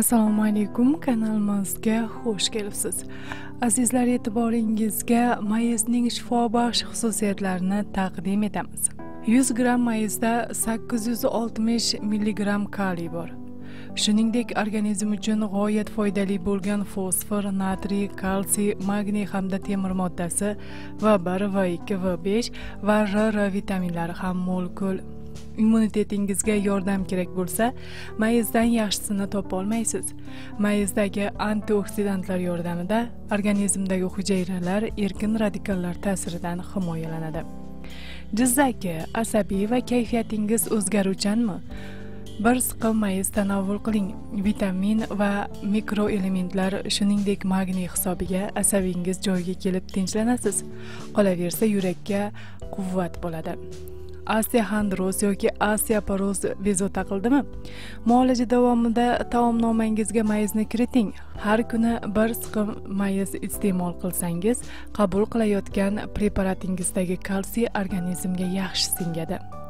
assalomu alaykum kanalimizga xush kelibsiz. Azizlar e'tiboringizga mayizning shifobaxsh xususiyatlarini taqdim etamiz. 100 gramm mayizda 860 milligramm kaliy bor shuningdek organizm uchun g'oyat foydali bo'lgan fosfor natriy kalsiy magniy hamda temir moddasi va 1 va 2 va 5 va r vitaminlari ham mo'l ko'l immunitetingizga yordam kerak bo'lsa mayizdan yaxshisini topolmaysiz mayizdagi antioksidantlar yordamida organizmdagi hujayralar erkin radikallar ta'siridan himoyalanadi. Jizzaki asabiy va kayfiyatingiz o'zgaruvchanmi? Bir siqim mayiz tanovvul qiling. Vitamin va mikroelementlar shuningdek magniy hisobiga asabingiz joyiga kelib tinchlanasiz. Qolaversa yurakka quvvat bo'ladi. Osteoxondroz yoki osteoporoz bezovta qildimi muolaja davomida taomnomangizga mayizni kiriting. Har kuni bir siqim mayiz iste'mol qilsangiz qabul qilayotgan preparatingizdagi kalsiy organizmga yaxshi singadi.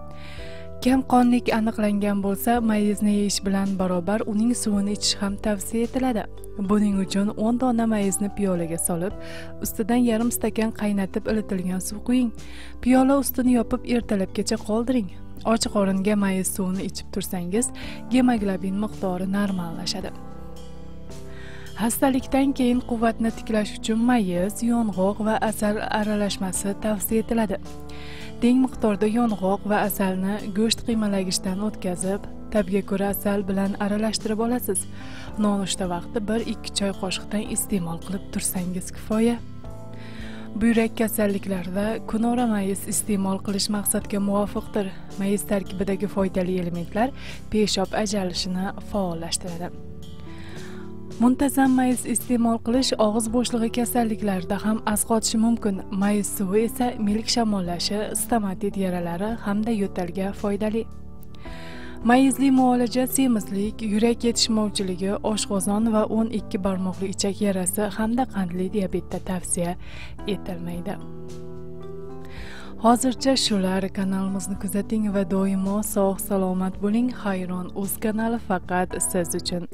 Kamqonlik aniqlangan bo'lsa mayizni yeyish bilan barobar uning suvini ichish ham tavsiya etiladi. Buning uchun 10 dona mayizni piyolaga solib ustidan yarim stakan qaynatib ilitilgan suv quying. Piyola ustini yopib ertalabgacha qoldiring. Ochiq o'ringa mayiz suvini ichib tursangiz gemoglobin miqdori normallashadi. Xastalikdan keyin quvvatni tiklash uchun mayiz yong'oq va asal aralashmasi tavsiya etiladi. Teng miqdorda yong'oq va asalni go'sht qiymalagichdan o'tkazib tabga ko'ra asal bilan aralashtirib olasiz. Nonushta vaqti bir ikki choy qoshiqdan iste'mol qilib tursangiz kifoya. Buyrak kasalliklarida kunora mayiz iste'mol qilish maqsadga muvofiqdir. Mayiz tarkibidagi foydali elementlar peshob ajralishini faollashtiradi. Muntazam mayiz iste'mol qilish og'iz bo'shlig'i kasalliklarida ham asqotishi mumkin. Mayiz suvi esa milk shamollashi stomatit yaralari hamda yo'talga foydali. Mayizli muolaja semizlik yurak yetishmovchiligi oshqozon va 12 barmoqli ichak yarasi hamda qandli diabetda tavsiya etilmaydi. Hozircha shular kanalimizni kuzating va doimo sog' salomat bo'ling. Hayron uz kanali faqat siz uchun.